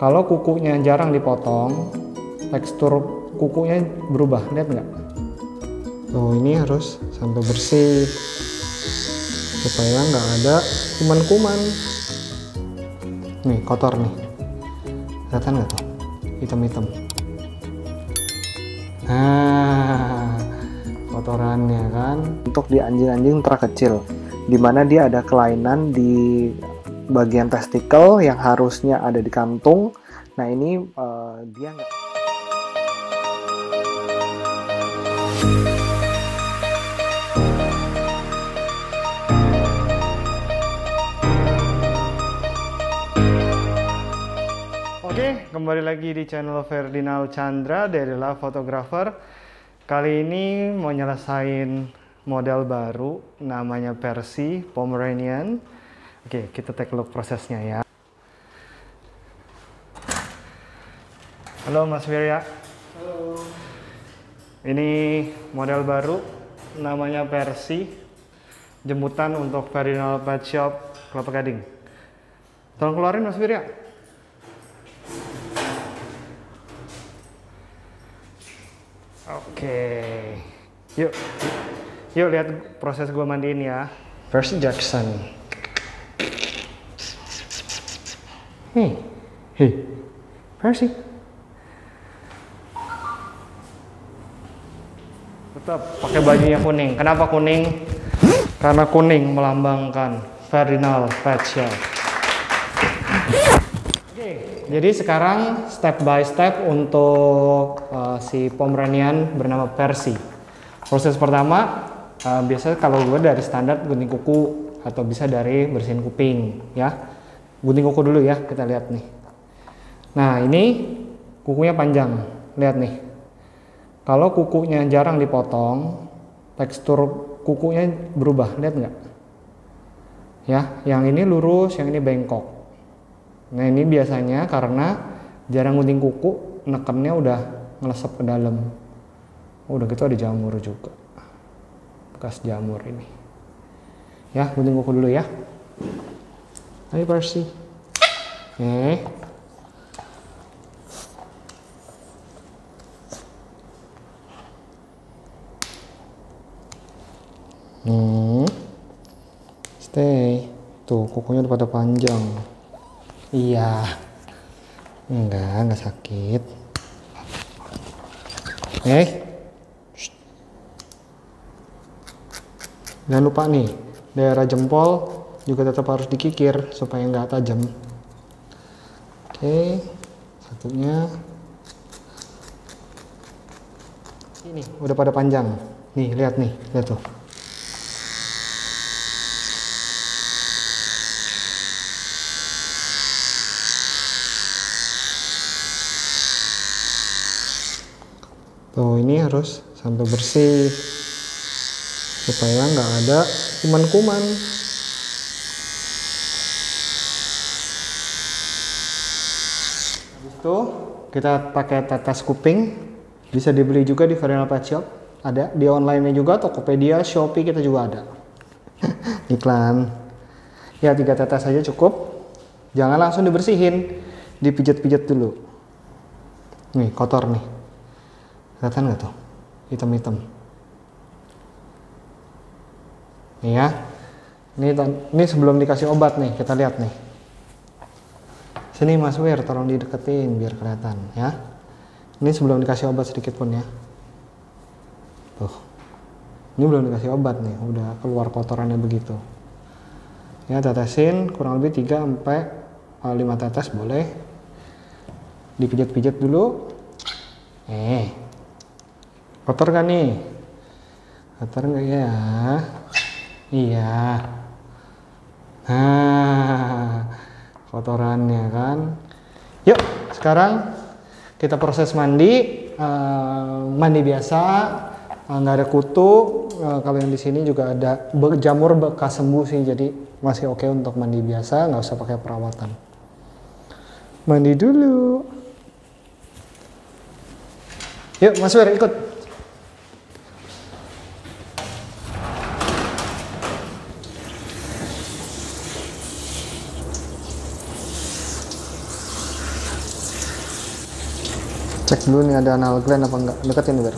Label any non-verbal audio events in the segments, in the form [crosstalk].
Kalau kukunya jarang dipotong, tekstur kukunya berubah. Lihat nggak? Tuh ini harus sampai bersih supaya nggak ada kuman-kuman. Nih kotor nih. Kelihatan nggak tuh? Hitam-hitam. Nah, kotorannya kan. Untuk di anjing-anjing terkecil, di mana dia ada kelainan di bagian testikel yang harusnya ada di kantung. Nah ini uh, dia nggak. Oke, kembali lagi di channel Ferdinand Chandra dari La Photographer. Kali ini mau nyelesain model baru namanya Percy Pomeranian. Oke, kita take a look prosesnya ya. Halo Mas Wirya. Halo. Ini model baru namanya Percy. Jemputan untuk Ferdinand Pet Shop Kelapa Gading. Tolong keluarin Mas Wirya. Oke. Yuk. Yuk lihat proses gua mandiin ya. Percy Jackson. Hei. Hei. Percy. Tetap pakai bajunya kuning. Kenapa kuning? Karena kuning melambangkan Ferdinand Shop. Oke, jadi sekarang step by step untuk uh, si Pomeranian bernama Percy. Proses pertama, uh, biasanya kalau gue dari standar gunting kuku atau bisa dari bersihin kuping, ya. Gunting kuku dulu ya, kita lihat nih. Nah ini kukunya panjang, lihat nih. Kalau kukunya jarang dipotong, tekstur kukunya berubah, lihat nggak? Ya, yang ini lurus, yang ini bengkok. Nah ini biasanya karena jarang gunting kuku, nekennya udah ngelesep ke dalam. Udah gitu ada jamur juga. Bekas jamur ini. Ya, gunting kuku dulu ya. Ayo Percy. Eh. Hmm. Stay. Tuh, kukunya udah pada panjang. Iya. Enggak, enggak sakit. Eh. Shh. Jangan lupa nih, daerah jempol juga tetap harus dikikir supaya enggak tajam. Oke, satunya. Ini udah pada panjang. Nih, lihat nih, lihat tuh. Tuh ini harus sampai bersih supaya nggak ada kuman-kuman. Itu kita pakai tetes kuping, bisa dibeli juga di Ferdinand Pet Shop, ada di online juga, Tokopedia, Shopee kita juga ada. [laughs] Iklan. Ya tiga tetes saja cukup. Jangan langsung dibersihin, dipijat-pijat dulu. Nih kotor nih. Kelihatan nggak tuh? Hitam-hitam. Nih ya. Ini, ini sebelum dikasih obat nih, kita lihat nih. Sini Mas Wir, tolong dideketin biar kelihatan ya. Ini sebelum dikasih obat sedikit pun ya. Tuh. Ini belum dikasih obat nih, udah keluar kotorannya begitu. Ya, tetesin kurang lebih 3 sampai 5 tetes boleh. Dipijat-pijat dulu. Eh, kotor kan nih kotor nggak ya iya nah kotorannya kan? Yuk sekarang kita proses mandi. Uh, mandi biasa nggak uh, ada kutu. Uh, kalau yang di sini juga ada jamur bekas sembuh sih jadi masih oke okay untuk mandi biasa nggak usah pakai perawatan. Mandi dulu. Yuk Mas Wir ikut cek dulu nih ada anal gland apa enggak. Deketin biar.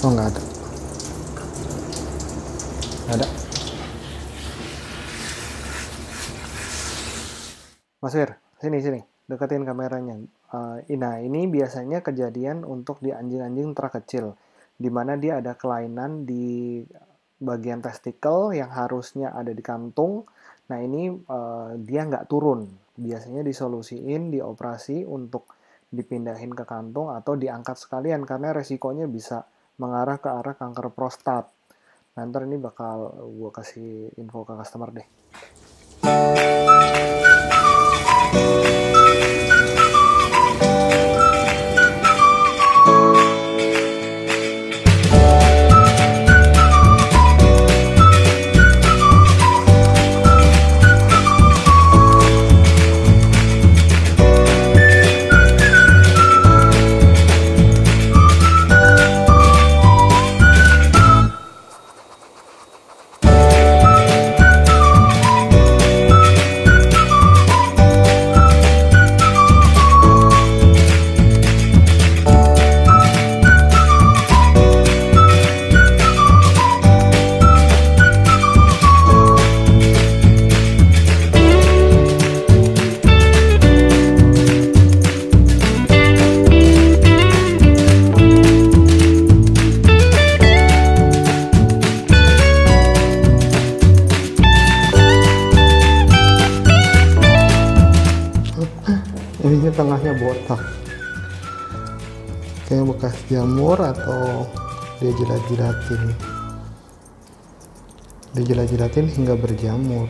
Oh enggak ada. Ada. Mas Wir sini sini. Deketin kameranya. Uh, nah ini biasanya kejadian untuk di anjing-anjing terkecil di mana dia ada kelainan di bagian testikel yang harusnya ada di kantung. Nah ini uh, dia nggak turun biasanya disolusiin, dioperasi untuk dipindahin ke kantung atau diangkat sekalian karena resikonya bisa mengarah ke arah kanker prostat. Nanti ini bakal gue kasih info ke customer deh. Ini tengahnya botak. Kayak bekas jamur atau dia jilat-jilatin dia jilat-jilatin hingga berjamur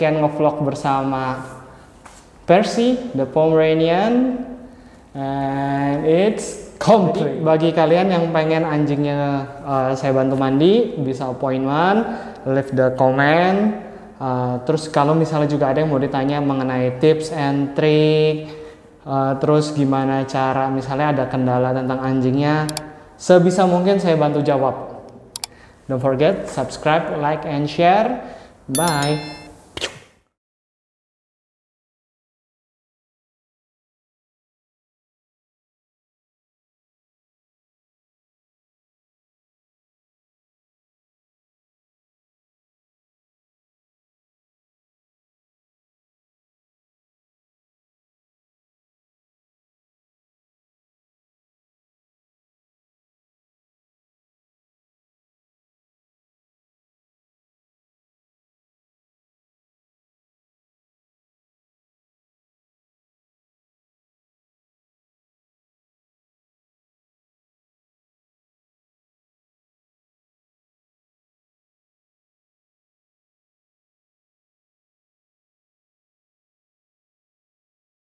sekian ngevlog bersama Percy, the Pomeranian, and it's complete. Bagi kalian yang pengen anjingnya uh, saya bantu mandi, bisa appointment, leave the comment. Uh, terus kalau misalnya juga ada yang mau ditanya mengenai tips and trick, uh, terus gimana cara misalnya ada kendala tentang anjingnya, sebisa mungkin saya bantu jawab. Don't forget subscribe, like, and share. Bye.